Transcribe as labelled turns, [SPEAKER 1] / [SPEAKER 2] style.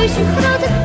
[SPEAKER 1] I in grote